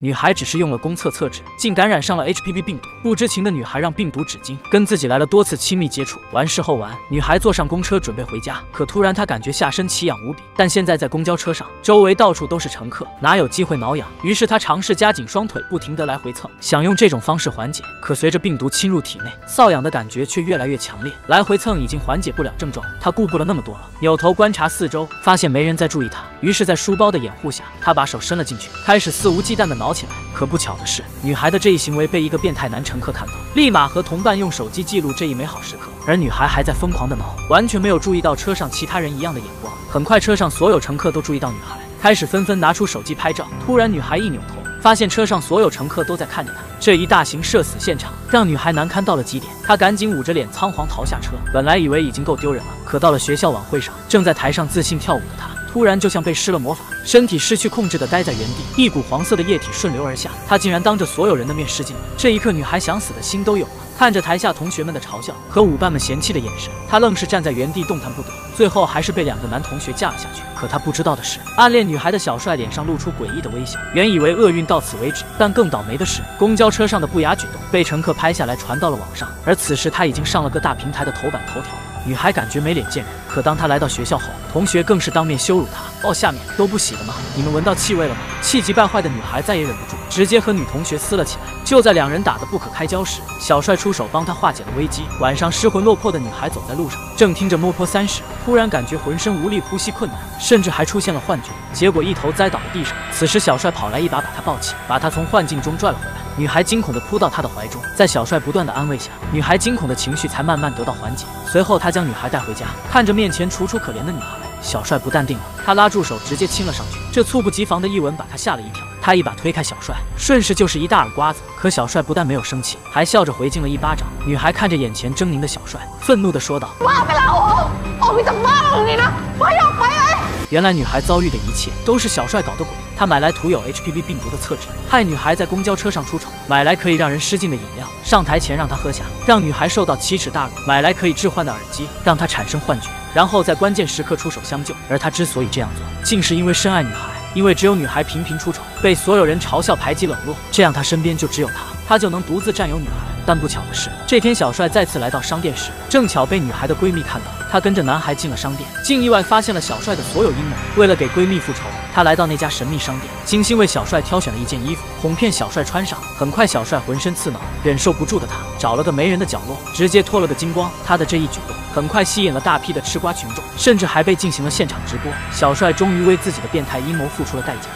女孩只是用了公厕厕纸，竟感染上了 HPV 病毒。不知情的女孩让病毒纸巾跟自己来了多次亲密接触。完事后完，女孩坐上公车准备回家，可突然她感觉下身奇痒无比。但现在在公交车上，周围到处都是乘客，哪有机会挠痒？于是她尝试夹紧双腿，不停地来回蹭，想用这种方式缓解。可随着病毒侵入体内，瘙痒的感觉却越来越强烈。来回蹭已经缓解不了症状，她顾不了那么多了，扭头观察四周，发现没人在注意她。于是，在书包的掩护下，她把手伸了进去，开始肆无忌惮地挠起来。可不巧的是，女孩的这一行为被一个变态男乘客看到，立马和同伴用手机记录这一美好时刻。而女孩还在疯狂的挠，完全没有注意到车上其他人一样的眼光。很快，车上所有乘客都注意到女孩，开始纷纷拿出手机拍照。突然，女孩一扭头，发现车上所有乘客都在看着她。这一大型社死现场让女孩难堪到了极点，她赶紧捂着脸仓皇逃下车。本来以为已经够丢人了，可到了学校晚会上，正在台上自信跳舞的她。突然就像被施了魔法，身体失去控制的待在原地，一股黄色的液体顺流而下，她竟然当着所有人的面失禁了。这一刻，女孩想死的心都有了。看着台下同学们的嘲笑和舞伴们嫌弃的眼神，她愣是站在原地动弹不得。最后还是被两个男同学架了下去。可她不知道的是，暗恋女孩的小帅脸上露出诡异的微笑。原以为厄运到此为止，但更倒霉的是，公交车上的不雅举动被乘客拍下来传到了网上，而此时他已经上了个大平台的头版头条。女孩感觉没脸见人，可当她来到学校后，同学更是当面羞辱她。哦，下面都不洗了吗？你们闻到气味了吗？气急败坏的女孩再也忍不住，直接和女同学撕了起来。就在两人打得不可开交时，小帅出手帮她化解了危机。晚上失魂落魄的女孩走在路上，正听着摸坡三时，突然感觉浑身无力，呼吸困难，甚至还出现了幻觉，结果一头栽倒了地上。此时小帅跑来一把把她抱起，把她从幻境中拽了回来。女孩惊恐地扑到他的怀中，在小帅不断的安慰下，女孩惊恐的情绪才慢慢得到缓解。随后，他将女孩带回家，看着面前楚楚可怜的女孩，小帅不淡定了，他拉住手，直接亲了上去。这猝不及防的一吻把他吓了一跳，他一把推开小帅，顺势就是一大耳刮子。可小帅不但没有生气，还笑着回敬了一巴掌。女孩看着眼前狰狞的小帅，愤怒地说道：“妈的老我会怎么骂你呢？我要回来！”原来女孩遭遇的一切都是小帅搞的鬼。他买来涂有 HPV 病毒的厕纸，害女孩在公交车上出丑；买来可以让人失禁的饮料，上台前让她喝下，让女孩受到奇耻大辱；买来可以置换的耳机，让她产生幻觉，然后在关键时刻出手相救。而他之所以这样做，竟是因为深爱女孩，因为只有女孩频频出丑，被所有人嘲笑、排挤、冷落，这样他身边就只有她，他就能独自占有女孩。但不巧的是，这天小帅再次来到商店时，正巧被女孩的闺蜜看到。她跟着男孩进了商店，竟意外发现了小帅的所有阴谋。为了给闺蜜复仇，她来到那家神秘商店，精心为小帅挑选了一件衣服，哄骗小帅穿上。很快，小帅浑身刺挠，忍受不住的他找了个没人的角落，直接脱了个精光。他的这一举动很快吸引了大批的吃瓜群众，甚至还被进行了现场直播。小帅终于为自己的变态阴谋付出了代价。